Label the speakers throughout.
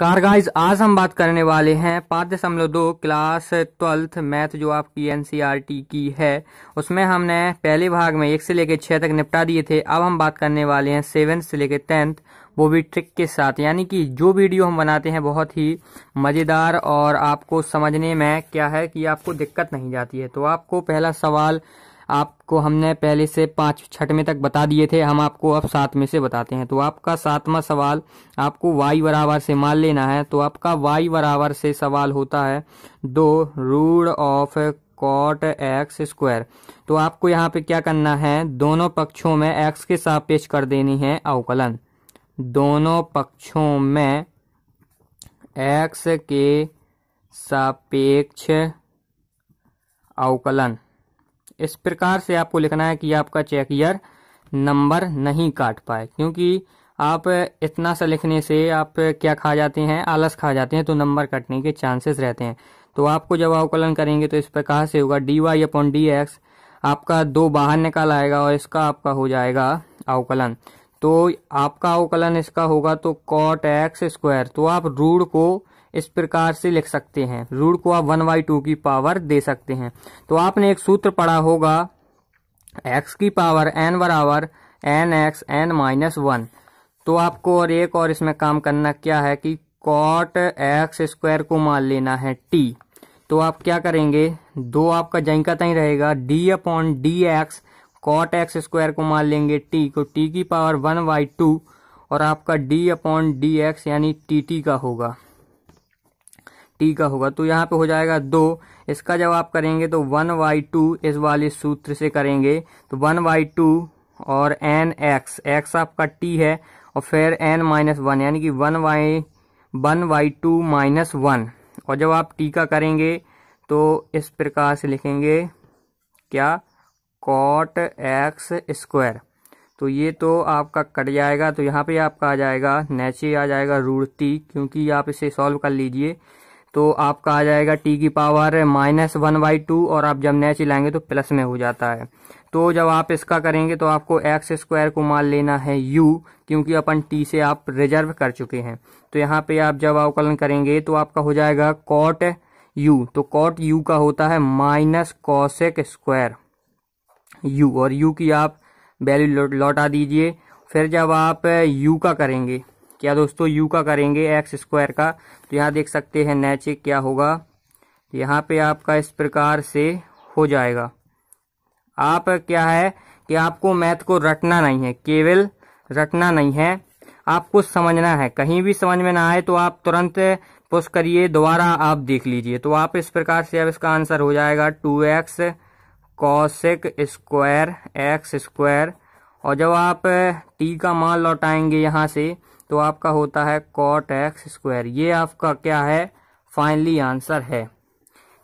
Speaker 1: नमस्कार गाइस आज हम बात करने वाले हैं पाँच दशमलव दो क्लास ट्वेल्थ मैथ जो आपकी एनसीईआरटी की है। उसमें हमने पहले भाग में एक से लेकर छह तक निपटा दिए थे। अब हम बात करने वाले हैं सेवेंथ से लेकर टेंथ वो भी ट्रिक के साथ। यानी कि जो वीडियो हम बनाते हैं बहुत ही मज़ेदार और आपको समझने में क्या है कि आपको दिक्कत नहीं जाती है। तो आपको पहला सवाल आपको हमने पहले से पाँच छठवें तक बता दिए थे, हम आपको अब सात में से बताते हैं। तो आपका सातवां सवाल, आपको वाई बराबर से मान लेना है तो आपका वाई बराबर से सवाल होता है दो root of cot x square तो आपको यहाँ पे क्या करना है, दोनों पक्षों में एक्स के सापेक्ष कर देनी है अवकलन। दोनों पक्षों में एक्स के सापेक्ष अवकलन। इस प्रकार से आपको लिखना है कि आपका चेकियर नंबर नहीं काट पाए, क्योंकि आप इतना सा लिखने से आप क्या खा जाते हैं? आलस खा जाते हैं तो नंबर कटने के चांसेस रहते हैं। तो आपको जब अवकलन करेंगे तो इस प्रकार से होगा d y upon d x आपका दो बाहर निकाल आएगा और इसका आपका हो जाएगा अवकलन। तो आपका अवकलन इसका होगा तो कॉट एक्स स्क्वायर तो आप रूढ़ को इस प्रकार से लिख सकते हैं। रूट को आप वन बाई टू की पावर दे सकते हैं। तो आपने एक सूत्र पढ़ा होगा एक्स की पावर एन बराबर n x n minus one. तो आपको और एक और इसमें काम करना क्या है कि कॉट एक्स स्क्वायर को मान लेना है टी तो आप क्या करेंगे? दो आपका जहीं का तहीं रहेगा। D upon d x cot x square को मान लेंगे टी को टी की पावर वन बाई टू और आपका डी अपॉन डी एक्स यानी टी टी का होगा। टी का होगा। तो यहाँ पे हो जाएगा दो। इसका जब आप करेंगे तो वन वाई टू इस वाले सूत्र से करेंगे। तो वन वाई टू और एन एक्स। एक्स आपका टी है और फिर एन माइनस वन, यानी कि one by one by two minus one. और जब आप टी का करेंगे तो इस प्रकार से लिखेंगे क्या? Cot x square. तो ये तो आपका कट जाएगा। तो यहाँ पे आपका आ जाएगा, नेचे आ जाएगा रूढ़ती क्योंकि आप इसे सॉल्व कर लीजिए। तो आपका आ जाएगा टी की power minus one by two और आप जब नया चिलाएँगे तो प्लस में हो जाता है। तो जब आप इसका करेंगे तो आपको एक्स स्क्वायर को मान लेना है यू, क्योंकि अपन टी से आप रिज़र्व कर चुके हैं। तो यहाँ पे आप जब अवकलन करेंगे तो आपका हो जाएगा कॉट यू तो कॉट यू का होता है माइनस कॉसेक स्क्वायर यू और यू की आप वैल्यू लौटा दीजिए। फिर जब आप यू का करेंगे, क्या दोस्तों यू का करेंगे एक्स स्क्वायर का तो यहाँ देख सकते हैं नेचे क्या होगा। यहाँ पे आपका इस प्रकार से हो जाएगा। आप क्या है कि आपको मैथ को रटना नहीं है, केवल रटना नहीं है। आपको समझना है, कहीं भी समझ में ना आए तो आप तुरंत पुश करिए, दोबारा आप देख लीजिए। तो आप इस प्रकार से अब इसका आंसर हो जाएगा two x cosec square x square और जब आप टी का मान लौटाएँगे यहाँ से तो आपका होता है कॉट एक्स स्क्वायर ये आपका क्या है? फाइनली आंसर है।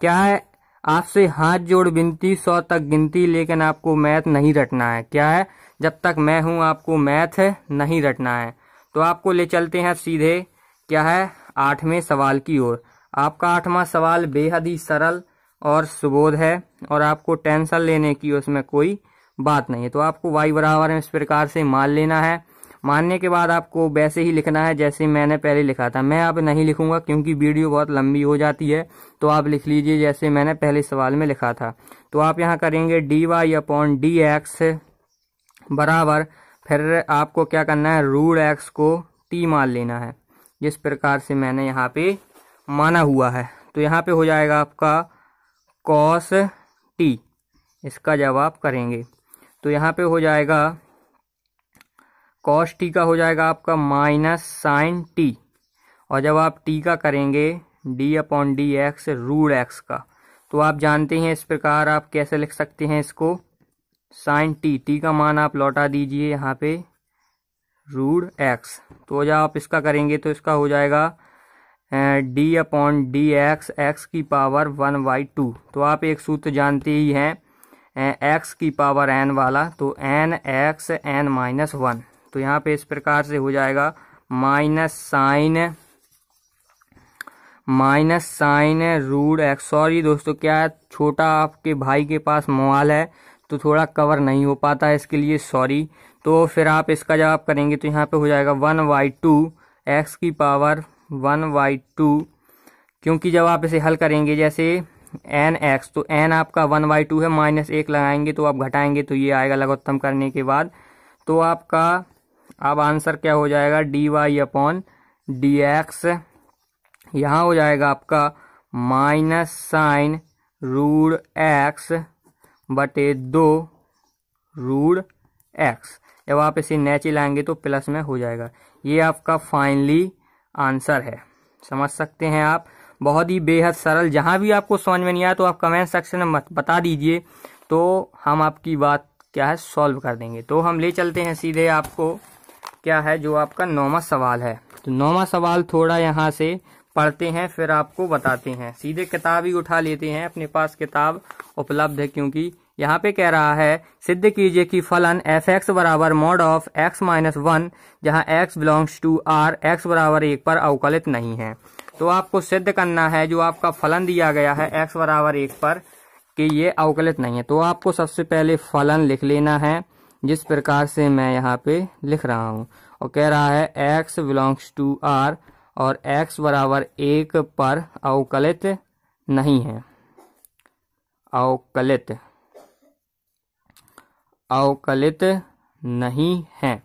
Speaker 1: क्या है? आपसे हाथ जोड़ गिनती, सौ तक गिनती, लेकिन आपको मैथ नहीं रटना है। क्या है? जब तक मैं हूँ, आपको मैथ नहीं रटना है। तो आपको ले चलते हैं सीधे। क्या है? आठवें सवाल की ओर। आपका आठवां सवाल बेहद ही सरल और सुबोध है और आपको टेंशन लेने की उसमें कोई बात नहीं है। तो आपको वाई बराबर इस प्रकार से मान लेना है। मानने के बाद आपको वैसे ही लिखना है जैसे मैंने पहले लिखा था। मैं अब नहीं लिखूँगा क्योंकि वीडियो बहुत लंबी हो जाती है तो आप लिख लीजिए जैसे मैंने पहले सवाल में लिखा था। तो आप यहाँ करेंगे d y upon d x बराबर, फिर आपको क्या करना है रूड एक्स को टी मान लेना है। जिस प्रकार से मैंने यहाँ पे माना हुआ है। तो यहाँ पे हो जाएगा आपका कॉस टी इसका जवाब करेंगे। तो यहाँ पे हो जाएगा कॉस टी का हो जाएगा आपका माइनस साइन टी और जब आप टी का करेंगे d upon d x root x का तो आप जानते हैं इस प्रकार आप कैसे लिख सकते हैं इसको? साइन टी टी का मान आप लौटा दीजिए यहाँ पे रूड एक्स तो जब आप इसका करेंगे तो इसका हो जाएगा d upon d x x की पावर वन बाई टू तो आप एक सूत्र जानते ही हैं एक्स की पावर एन वाला तो n x n minus one तो यहाँ पे इस प्रकार से हो जाएगा। Minus sine minus sine root x. Sorry दोस्तों, क्या है छोटा आपके भाई के पास मोबाइल है तो थोड़ा कवर नहीं हो पाता है इसके लिए, सॉरी। तो फिर आप इसका जवाब करेंगे तो यहाँ पे हो जाएगा वन वाई टू एक्स की पावर वन बाई टू। क्योंकि जब आप इसे हल करेंगे, जैसे एन एक्स तो एन आपका वन बाई टू है, माइनस एक लगाएँगे तो आप घटाएँगे तो ये आएगा लघुत्तम करने के बाद। तो आपका अब आंसर क्या हो जाएगा? D y upon d x यहाँ हो जाएगा आपका माइनस साइन रूड एक्स बटे दो रूड एक्स जब आप इसे नीचे लाएँगे तो प्लस में हो जाएगा। ये आपका फाइनली आंसर है। समझ सकते हैं आप? बहुत ही बेहद सरल। जहाँ भी आपको समझ में नहीं आया तो आप कमेंट सेक्शन में बता दीजिए। तो हम आपकी बात क्या है? सॉल्व कर देंगे। तो हम ले चलते हैं सीधे आपको। क्या है जो आपका नौवा सवाल है? तो नौवा सवाल थोड़ा यहाँ से पढ़ते हैं, फिर आपको बताते हैं। सीधे किताब ही उठा लेते हैं, अपने पास किताब उपलब्ध है, क्योंकि यहाँ पे कह रहा है, सिद्ध कीजिए कि फलन एफ़ एक्स बराबर mod of x minus one जहाँ x belongs to R x बराबर एक पर अवकलित नहीं है। तो आपको सिद्ध करना है, जो आपका फलन दिया गया है एक्स बराबर एक पर, कि ये अवकलित नहीं है। तो आपको सबसे पहले फलन लिख लेना है। जिस प्रकार से मैं यहाँ पे लिख रहा हूँ। और कह रहा है एक्स बिलोंग्स टू आर और एक्स बराबर एक पर अवकलित नहीं है। अवकलित। अवकलित नहीं है।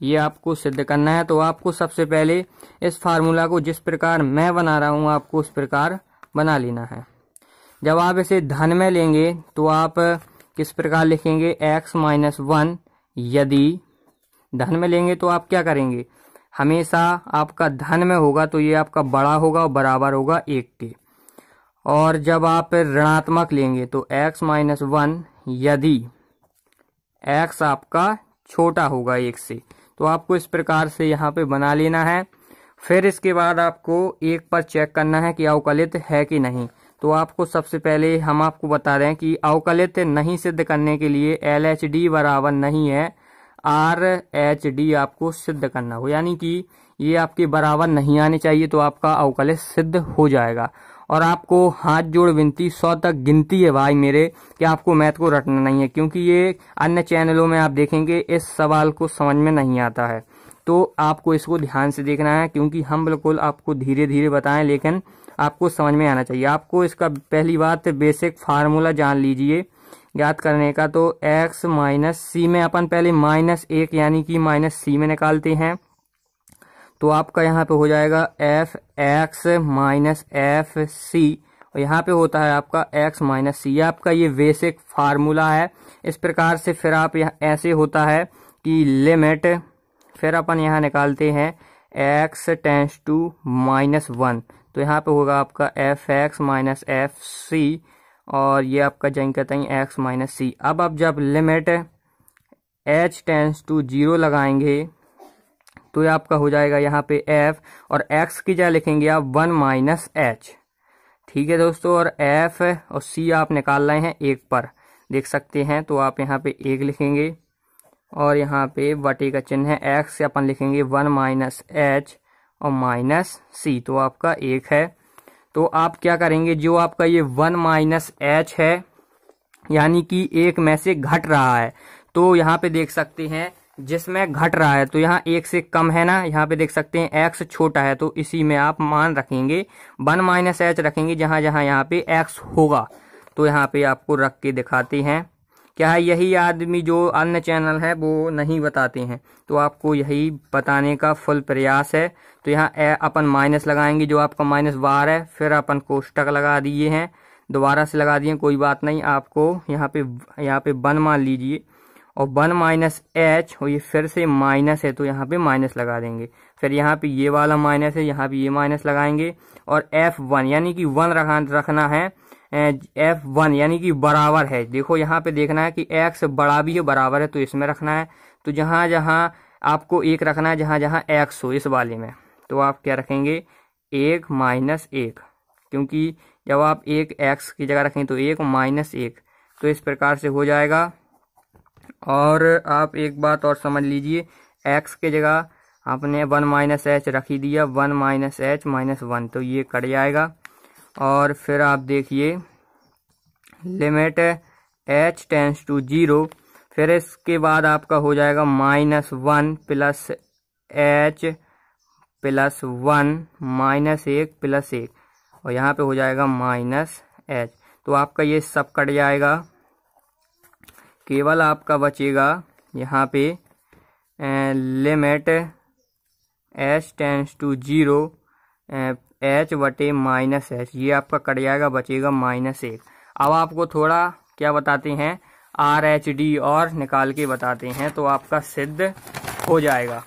Speaker 1: ये आपको सिद्ध करना है तो आपको सबसे पहले इस फार्मूला को जिस प्रकार मैं बना रहा हूँ, आपको उस प्रकार बना लेना है। जब आप इसे धन में लेंगे तो आप किस प्रकार लिखेंगे? X माइनस वन यदि धन में लेंगे तो आप क्या करेंगे? हमेशा आपका धन में होगा तो ये आपका बड़ा होगा और बराबर होगा एक के। और जब आप ऋणात्मक लेंगे तो x माइनस वन यदि x आपका छोटा होगा एक से तो आपको इस प्रकार से यहाँ पे बना लेना है। फिर इसके बाद आपको एक पर चेक करना है कि अवकलित है कि नहीं। तो आपको सबसे पहले हम आपको बता दें कि अवकलित नहीं सिद्ध करने के लिए एल एच डी बराबर नहीं है। आर एच डी आपको सिद्ध करना हो। यानी कि ये आपके बराबर नहीं आने चाहिए तो आपका अवकलित सिद्ध हो जाएगा। और आपको हाथ जोड़ विनती सौ तक गिनती है भाई मेरे कि आपको मैथ को रटना नहीं है, क्योंकि ये अन्य चैनलों में आप देखेंगे इस सवाल को समझ में नहीं आता है। तो आपको इसको ध्यान से देखना है, क्योंकि हम बिल्कुल आपको धीरे धीरे बताएँ, लेकिन आपको समझ में आना चाहिए। आपको इसका पहली बात बेसिक फार्मूला जान लीजिए ज्ञात करने का। तो x माइनस सी में अपन पहले माइनस एक यानी कि माइनस सी में निकालते हैं। तो आपका यहाँ पे हो जाएगा f x minus f c और यहाँ पे होता है आपका एक्स माइनस सी आपका ये बेसिक फार्मूला है। इस प्रकार से फिर आप यहाँ ऐसे होता है कि लिमिट, फिर अपन यहाँ निकालते हैं x tends to minus one. तो यहाँ पे होगा आपका f x minus f c और ये आपका जैन कहते हैं एक्स माइनस सी अब आप जब limit h tends to zero लगाएँगे तो ये आपका हो जाएगा यहाँ पे एफ़ और एक्स की जगह लिखेंगे आप वन माइनस एच ठीक है दोस्तों, और एफ़ और सी आप निकाल रहे हैं एक पर। देख सकते हैं तो आप यहाँ पे एक लिखेंगे और यहाँ पे बटे का चिन्ह है एक्स अपन लिखेंगे वन माइनस एच और माइनस सी तो आपका एक है। तो आप क्या करेंगे, जो आपका ये वन माइनस एच है, यानी कि एक में से घट रहा है तो यहाँ पे देख सकते हैं जिसमें घट रहा है तो यहाँ एक से कम है ना, यहाँ पे देख सकते हैं एक्स छोटा है तो इसी में आप मान रखेंगे, वन माइनस एच रखेंगे, जहाँ जहाँ यहाँ पे एक्स होगा तो यहाँ पे आपको रख के दिखाते हैं। क्या यही आदमी जो अन्य चैनल है, वो नहीं बताते हैं? तो आपको यही बताने का फुल प्रयास है। तो यहाँ अपन माइनस लगाएँगे, जो आपका माइनस बार है, फिर अपन कोष्टक लगा दिए हैं। दोबारा से लगा दिए, कोई बात नहीं, आपको यहाँ पे यहाँ पे वन मान लीजिए। और वन माइनस एच, और ये फिर से माइनस है तो यहाँ पे माइनस लगा देंगे। फिर यहाँ पे ये वाला माइनस है, यहाँ पे ये माइनस लगाएँगे। और एफ़ वन, यानी कि वन रखा, रखना है एफ़ वन, यानी कि बराबर है। देखो, यहाँ पे देखना है कि एक्स बड़ा भी है बराबर है तो इसमें रखना है। तो जहाँ जहाँ आपको एक रखना है, जहाँ जहाँ एक्स हो, इस वाले में। तो आप क्या रखेंगे? एक माइनस एक। क्योंकि जब आप एक एक्स की जगह रखें तो एक माइनस एक। तो इस प्रकार से हो जाएगा। और आप एक बात और समझ लीजिए। एक्स के जगह आपने वन माइनस एच रख दिया। One minus h minus one. तो ये कट जाएगा। और फिर आप देखिए limit h tends to zero फिर इसके बाद आपका हो जाएगा minus one plus h plus one minus एक प्लस एक, और यहाँ पे हो जाएगा माइनस एच तो आपका ये सब कट जाएगा। केवल आपका बचेगा यहाँ पे limit h tends to zero h वटे माइनस एच। ये आपका कट जाएगा, बचेगा माइनस एक। अब आपको थोड़ा क्या बताते हैं, आर, एच, डी और निकाल के बताते हैं तो आपका सिद्ध हो जाएगा।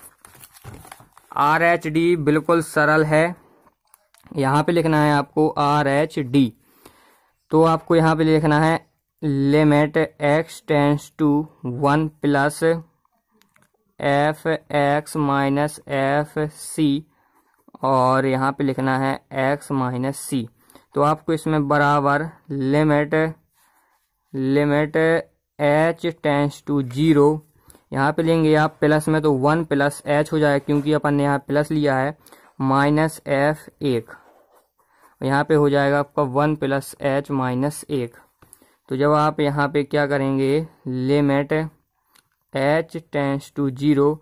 Speaker 1: आर, एच, डी बिल्कुल सरल है। यहाँ पे लिखना है आपको आर, एच, डी। तो आपको यहाँ पे लिखना है, limit x tends to one plus f x minus f c और यहाँ पे लिखना है एक्स माइनस सी तो आपको इसमें बराबर limit limit h tends to zero यहाँ पे लेंगे आप प्लस में तो वन प्लस एच हो जाएगा क्योंकि अपन ने यहाँ प्लस लिया है माइनस एफ़ एक। यहाँ पे हो जाएगा आपका वन प्लस एच माइनस एक। तो जब आप यहाँ पे क्या करेंगे limit h tends to zero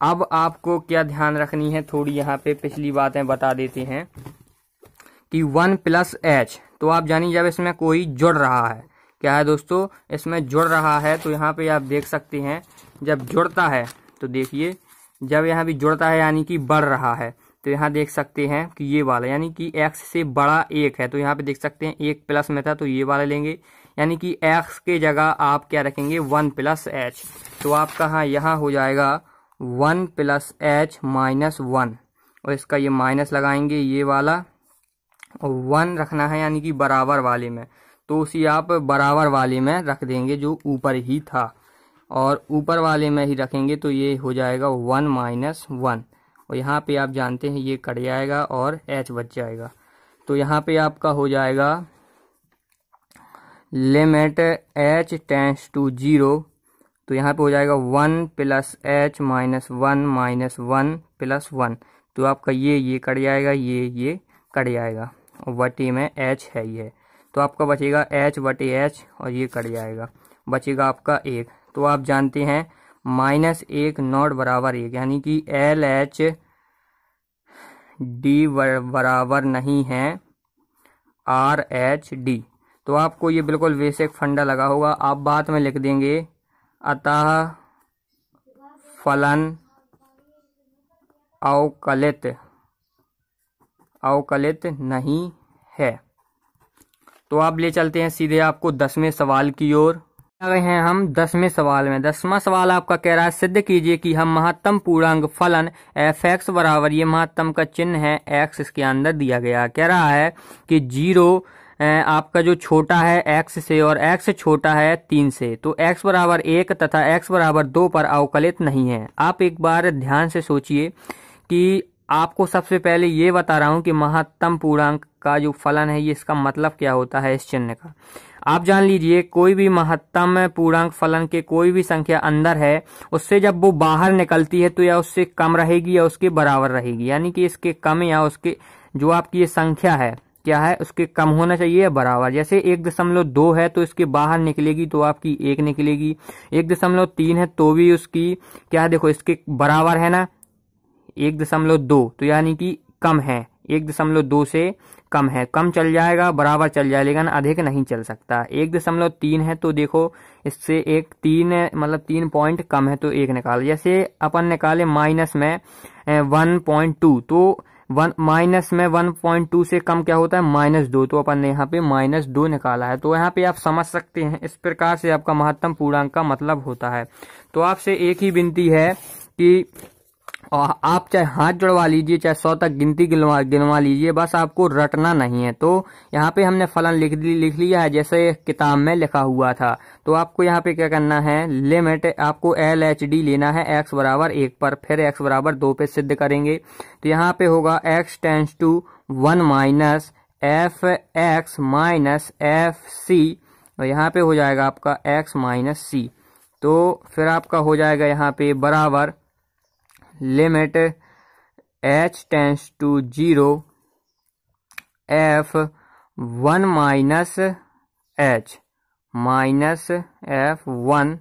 Speaker 1: अब आपको क्या ध्यान रखनी है? थोड़ी यहाँ पे पिछली बातें बता देते हैं कि वन प्लस एच तो आप जानिए जब इसमें कोई जुड़ रहा है। क्या है दोस्तों? इसमें जुड़ रहा है तो यहाँ पे आप देख सकते हैं, जब जुड़ता है तो देखिए, जब यहाँ भी जुड़ता है, यानी कि बढ़ रहा है तो यहाँ देख सकते हैं कि ये वाला, यानी कि एक्स से बड़ा एक है तो यहाँ पे देख सकते हैं, एक प्लस में था तो ये वाला लेंगे। यानी कि एक्स के जगह आप क्या रखेंगे? One plus h. तो आपका हाँ यहाँ हो जाएगा one plus h minus one. और इसका ये माइनस लगाएँगे ये वाला, और वन रखना है यानी कि बराबर वाले में। तो उसी आप बराबर वाले में रख देंगे जो ऊपर ही था। और ऊपर वाले में ही रखेंगे तो ये हो जाएगा वन माइनस वन। और यहाँ पे आप जानते हैं ये कट जाएगा और एच बच जाएगा। तो यहाँ पे आपका हो जाएगा limit h tends to zero तो यहाँ पे हो जाएगा one plus h minus one minus one plus one. तो आपका ये ये कट जाएगा, ये ये कट जाएगा। और वटी में एच है ये। तो आपका बचेगा एच बटे एच और ये कट जाएगा। बचेगा आपका एक। तो आप जानते हैं माइनस एक नॉट बराबर एक, यानी कि एल एच डी बराबर नहीं है आर एच डी। तो आपको ये बिल्कुल बेसिक फंडा लगा होगा। आप बाद में लिख देंगे अतः फलन अवकलित अवकलित नहीं है। तो आप ले चलते हैं सीधे आपको दसवें सवाल की ओर। आ गए हैं हम दसवें सवाल में। दसवां सवाल आपका कह रहा है, सिद्ध कीजिए कि हम महत्तम पूर्णांक फलन एफ़ एक्स बराबर ये महत्तम का चिन्ह है एक्स इसके अंदर दिया गया। कह रहा है कि ज़ीरो आपका जो छोटा है एक्स से और एक्स छोटा है तीन से। तो एक्स बराबर एक तथा एक्स बराबर दो पर अवकलित नहीं है। आप एक बार ध्यान से सोचिए कि आपको सबसे पहले ये बता रहा हूँ कि महत्तम पूर्णांक का जो फलन है, ये इसका मतलब क्या होता है इस चिन्ह का। आप जान लीजिए, कोई भी महत्तम पूर्णांक फलन के कोई भी संख्या अंदर है, उससे जब वो बाहर निकलती है तो या उससे कम रहेगी या उसके बराबर रहेगी। यानी कि इसके कम या उसके, जो आपकी ये संख्या है क्या है, उसके कम होना चाहिए बराबर? जैसे एक दशमलव दो है तो इसके बाहर निकलेगी तो आपकी एक निकलेगी। एक दशमलव तीन है तो भी उसकी, क्या है, देखो इसके बराबर है ना? एक दशमलव दो तो यानी कि कम है। एक दशमलव दो से कम है। कम चल जाएगा, बराबर चल जाएगा लेकिन अधिक नहीं चल सकता। एक दशमलव तीन है तो देखो, इससे एक तीन मतलब तीन पॉइंट कम है तो एक निकाल। जैसे अपन निकाले माइनस में वन पॉइंट टू तो वन माइनस में वन पॉइंट टू से कम क्या होता है? माइनस दो। तो अपन ने यहाँ पे माइनस दो निकाला है। तो यहाँ पे आप समझ सकते हैं, इस प्रकार से आपका महत्तम पूर्णांक का मतलब होता है। तो आपसे एक ही विनती है कि और आप चाहे हाथ जुड़वा लीजिए, चाहे सौ तक गिनती गिनवा गिनवा लीजिए, बस आपको रटना नहीं है। तो यहाँ पे हमने फलन लिख लिख लिया है, जैसे किताब में लिखा हुआ था। तो आपको यहाँ पे क्या करना है? लिमिट आपको एल एच डी लेना है एक्स बराबर एक पर, फिर एक्स बराबर दो पे सिद्ध करेंगे। तो यहाँ पे होगा x tends to one minus f x minus f c और यहाँ पे हो जाएगा आपका एक्स माइनस सी तो फिर आपका हो जाएगा यहाँ पे बराबर limit h tends to zero f one minus h minus f one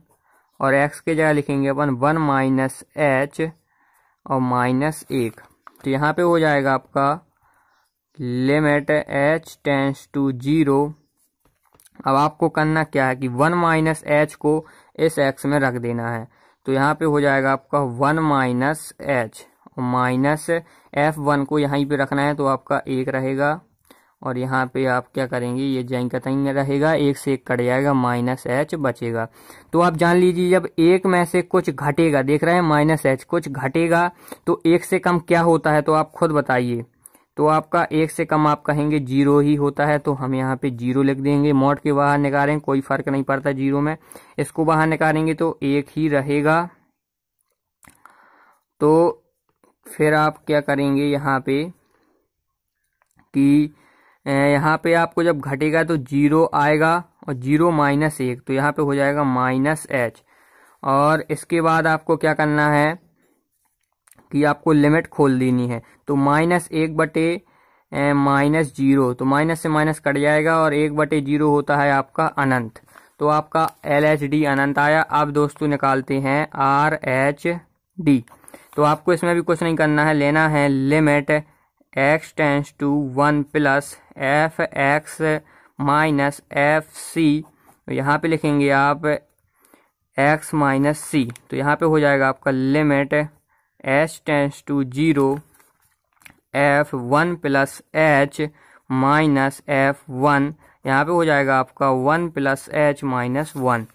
Speaker 1: और एक्स के जगह लिखेंगे अपन वन माइनस एच और माइनस एक। तो यहाँ पे हो जाएगा आपका limit h tends to zero अब आपको करना क्या है कि वन माइनस एच को इस एक्स में रख देना है। तो यहाँ पे हो जाएगा आपका one minus h. Minus f one को यहीं पे रखना है तो आपका एक रहेगा। और यहाँ पे आप क्या करेंगे, ये जैन का तंग रहेगा, एक से एक कट जाएगा, माइनस एच बचेगा। तो आप जान लीजिए, जब एक में से कुछ घटेगा, देख रहे हैं माइनस एच कुछ घटेगा तो एक से कम क्या होता है तो आप खुद बताइए। तो आपका एक से कम आप कहेंगे ज़ीरो ही होता है तो हम यहाँ पे ज़ीरो लिख देंगे। मोड के बाहर निकालें, कोई फ़र्क नहीं पड़ता ज़ीरो में। इसको बाहर निकालेंगे तो एक ही रहेगा। तो फिर आप क्या करेंगे यहाँ पे कि यहाँ पे आपको जब घटेगा तो ज़ीरो आएगा और ज़ीरो माइनस एक तो यहाँ पे हो जाएगा माइनस एच। और इसके बाद आपको क्या करना है कि आपको लिमिट खोल देनी है। तो माइनस एक बटे माइनस ज़ीरो तो माइनस से माइनस कट जाएगा और एक बटे ज़ीरो होता है आपका अनंत। तो आपका एल एच डी अनंत आया। अब दोस्तों निकालते हैं आर एच डी तो आपको इसमें भी कुछ नहीं करना है। लेना है limit x tends to one plus f x minus f c यहाँ पे लिखेंगे आप एक्स माइनस सी तो यहाँ पे हो जाएगा आपका limit h tends to zero f one plus h minus f one यहाँ पे हो जाएगा आपका one plus h minus one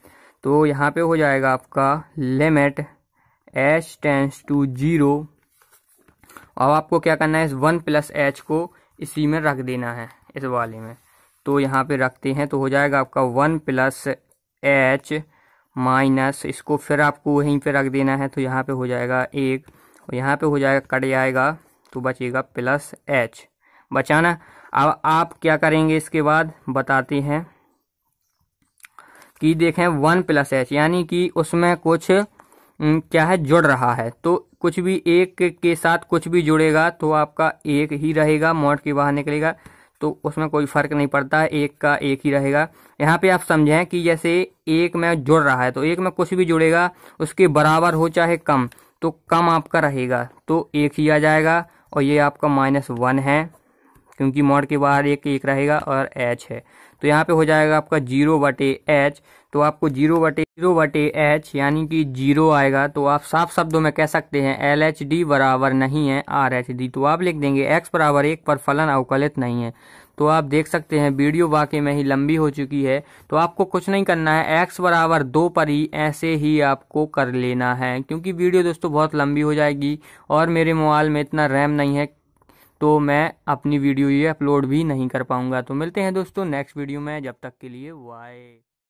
Speaker 1: तो यहाँ पे हो जाएगा आपका limit h tends to zero अब आपको क्या करना है? इस वन प्लस एच को इसी में रख देना है, इस वाले में. तो यहाँ पे रखते हैं तो हो जाएगा आपका वन प्लस एच माइनस, इसको फिर आपको वहीं पे रख देना है तो यहाँ पे हो जाएगा एक, और यहाँ पे हो जाएगा, कट जाएगा तो बचेगा प्लस एच बचाना। अब आप क्या करेंगे इसके बाद, बताते हैं कि देखें वन प्लस एच यानी कि उसमें कुछ क्या है, जुड़ रहा है। तो कुछ भी एक के साथ कुछ भी जुड़ेगा तो आपका एक ही रहेगा मोड के बाहर निकलेगा। तो उसमें कोई फ़र्क नहीं पड़ता है एक का एक ही रहेगा। यहाँ पे आप समझें कि जैसे एक में जुड़ रहा है तो एक में कुछ भी जुड़ेगा, उसके बराबर हो चाहे कम तो कम आपका रहेगा तो एक ही आ जाएगा और ये आपका माइनस वन है। क्योंकि मोड के बाहर एक एक रहेगा और एच है। तो यहाँ पे हो जाएगा आपका ज़ीरो बटे एच तो आपको ज़ीरो बटे ज़ीरो बटे एच यानी कि ज़ीरो आएगा। तो आप साफ़ शब्दों में कह सकते हैं एल एच डी बराबर नहीं है आर एच डी तो आप लिख देंगे एक्स बराबर एक पर फलन अवकलित नहीं है। तो आप देख सकते हैं, वीडियो वाकई में ही लंबी हो चुकी है। तो आपको कुछ नहीं करना है एक्स बराबर दो पर ही ऐसे ही आपको कर लेना है। क्योंकि वीडियो दोस्तों बहुत लंबी हो जाएगी और मेरे मोबाइल में इतना रैम नहीं है तो मैं अपनी वीडियो ये अपलोड भी नहीं कर पाऊँगा। तो मिलते हैं दोस्तों नेक्स्ट वीडियो में, जब तक के लिए वाई